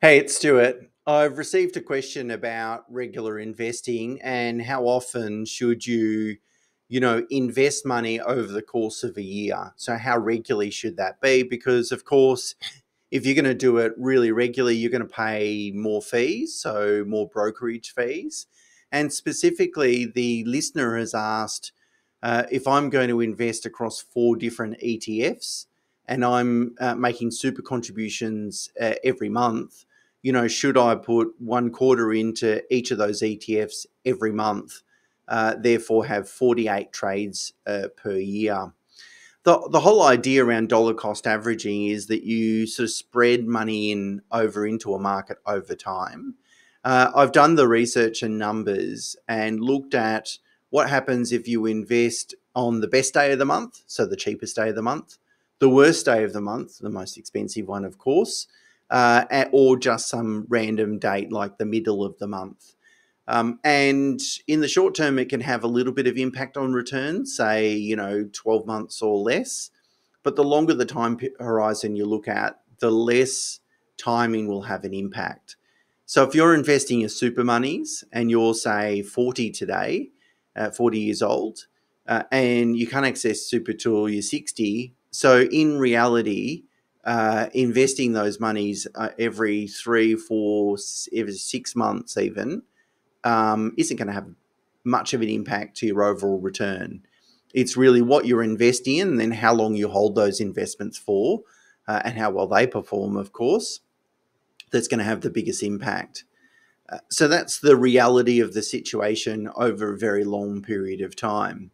Hey, it's Stuart. I've received a question about regular investing and how often should you, you know, invest money over the course of a year. So how regularly should that be? Because of course, if you're going to do it really regularly, you're going to pay more fees, so more brokerage fees. And specifically, the listener has asked uh, if I'm going to invest across four different ETFs and I'm uh, making super contributions uh, every month, you know, should I put one quarter into each of those ETFs every month, uh, therefore have 48 trades uh, per year? The, the whole idea around dollar cost averaging is that you sort of spread money in over into a market over time. Uh, I've done the research and numbers and looked at what happens if you invest on the best day of the month, so the cheapest day of the month, the worst day of the month, the most expensive one, of course, uh, or just some random date like the middle of the month. Um, and in the short term, it can have a little bit of impact on returns, say, you know, 12 months or less. But the longer the time horizon you look at, the less timing will have an impact. So if you're investing your super monies and you're, say, 40 today, uh, 40 years old, uh, and you can't access super till you're 60, so in reality, uh, investing those monies uh, every three, four, every six months, even, um, isn't going to have much of an impact to your overall return. It's really what you're investing in, and then how long you hold those investments for, uh, and how well they perform, of course, that's going to have the biggest impact. Uh, so that's the reality of the situation over a very long period of time.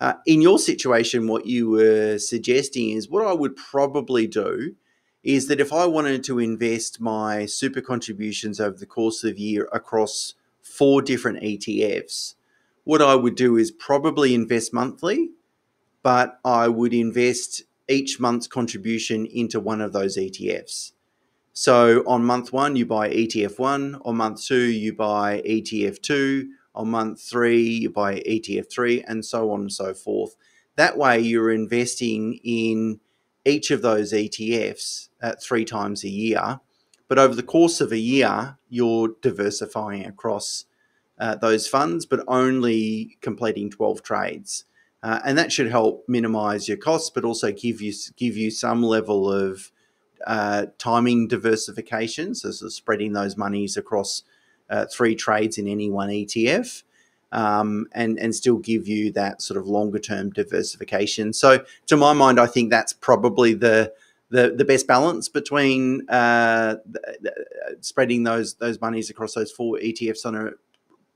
Uh, in your situation, what you were suggesting is what I would probably do is that if I wanted to invest my super contributions over the course of the year across four different ETFs, what I would do is probably invest monthly, but I would invest each month's contribution into one of those ETFs. So on month one, you buy ETF one. On month two, you buy ETF two on month three, you buy ETF3, and so on and so forth. That way, you're investing in each of those ETFs at three times a year. But over the course of a year, you're diversifying across uh, those funds, but only completing 12 trades. Uh, and that should help minimize your costs, but also give you give you some level of uh, timing diversification, so of spreading those monies across uh, three trades in any one ETF. Um, and and still give you that sort of longer term diversification. So to my mind, I think that's probably the the, the best balance between uh, spreading those those monies across those four ETFs on a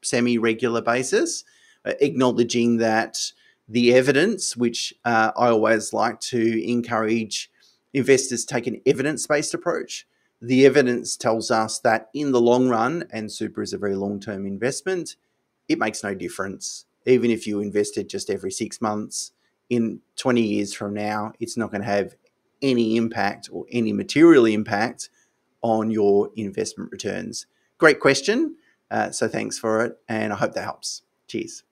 semi regular basis, uh, acknowledging that the evidence, which uh, I always like to encourage investors take an evidence based approach the evidence tells us that in the long run, and super is a very long term investment, it makes no difference. Even if you invested just every six months, in 20 years from now, it's not going to have any impact or any material impact on your investment returns. Great question. Uh, so thanks for it. And I hope that helps. Cheers.